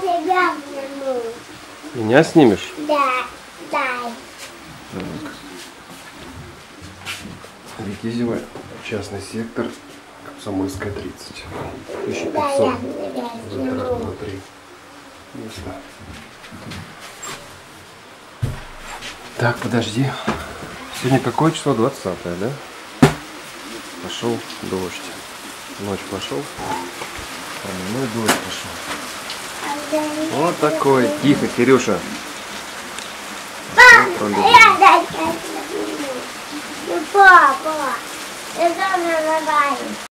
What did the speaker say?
тебя сниму. Меня снимешь? Да, дай. Витязева, частный сектор, Комсомольская 30. Да, 1500 я тебя затрат на три места. Так, подожди. Сегодня какое число? 20 да? Пошел дождь. Ночь пошел. Ну и дождь пошел. Вот такой. Тихо, Кирюша. Папа, я. Ну, тоже нравится.